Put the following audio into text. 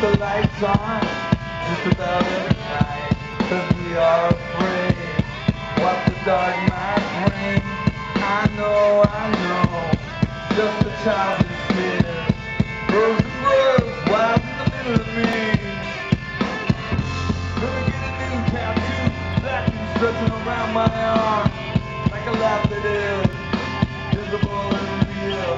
the lights on just about every night. Cause we are afraid what the dark might bring. I know, I know, just a childish fear. Rose and rose, wild in the middle of me. Gonna get a new tattoo, black and stretching around my arm. Like a laugh that is visible and real.